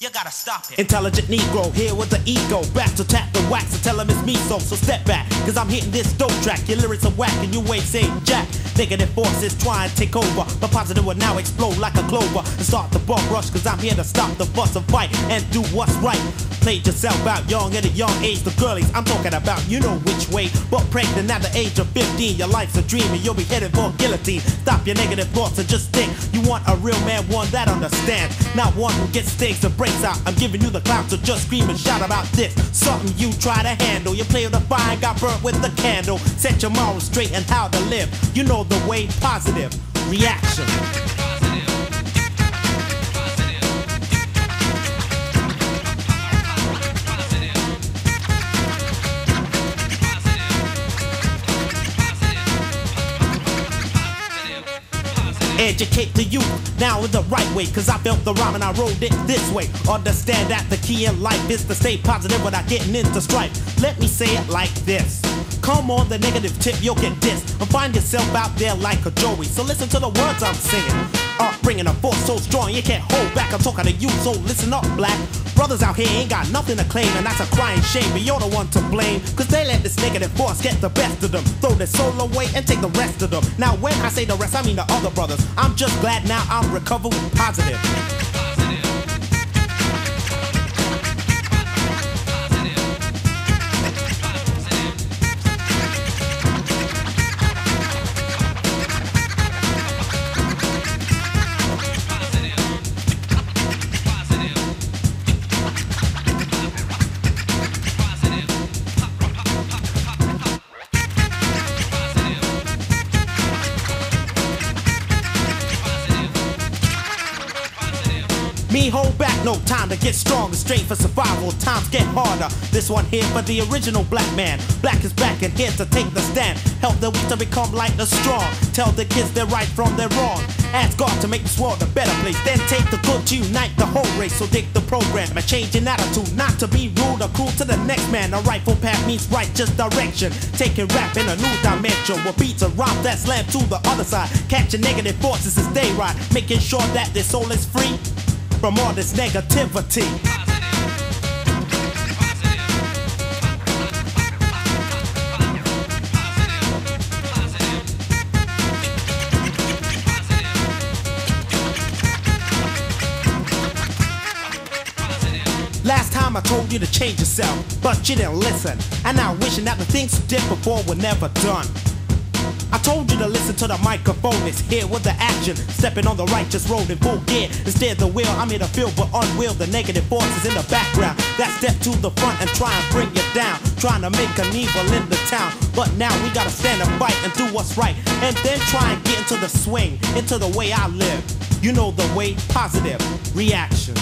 You gotta stop it. Intelligent Negro here with the ego. Back to tap the wax and tell him it's me so. So step back, cause I'm hitting this dope track. Your lyrics are whack and you ain't saying jack. Negative forces try and take over. But positive will now explode like a clover. And start the bum rush, cause I'm here to stop the fuss and fight and do what's right. Played yourself out young at a young age. The girlies I'm talking about, you know which way. But pregnant at the age of 15, your life's a dream and you'll be headed for guillotine. Stop your negative thoughts and just think. You want a real man, one that understands. Not one who gets stings and breaks out. I'm giving you the clout, so just scream and shout about this. Something you try to handle. You play with the fire and got burnt with the candle. Set your morals straight and how to live. You know the way, positive reaction. Educate the youth now in the right way. Cause I felt the rhyme and I wrote it this way. Understand that the key in life is to stay positive without getting into strife. Let me say it like this. Come on, the negative tip, you'll get dissed. And find yourself out there like a Joey. So listen to the words I'm singing. Uh, bringing a force so strong you can't hold back. I'm talking to you, so listen up, black. Brothers out here ain't got nothing to claim, and that's a crying shame. But you're the one to blame, cause they let this negative force get the best of them. Throw their soul away and take the rest of them. Now, when I say the rest, I mean the other brothers. I'm just glad now I'm recovered positive. Me hold back, no time to get stronger. Straight for survival, times get harder. This one here for the original black man. Black is back and here to take the stand. Help the weak to become like the strong. Tell the kids they're right from their wrong. Ask God to make this world a better place. Then take the good to unite the whole race. So dig the program, a change in attitude. Not to be rude or cruel to the next man. A rightful path means righteous direction. Taking rap in a new dimension. Where beats and rhymes that slam to the other side. Catching negative forces as they ride. Making sure that their soul is free from all this negativity. Last time I told you to change yourself, but you didn't listen. And now wishing that the things you did before were never done. I told you to listen to the microphone. It's here with the action. Stepping on the righteous road in full gear. Instead the wheel, I'm here to feel but unwheel the negative forces in the background. That step to the front and try and bring you down. Trying to make an evil in the town. But now we gotta stand and fight and do what's right. And then try and get into the swing, into the way I live. You know the way, positive reaction.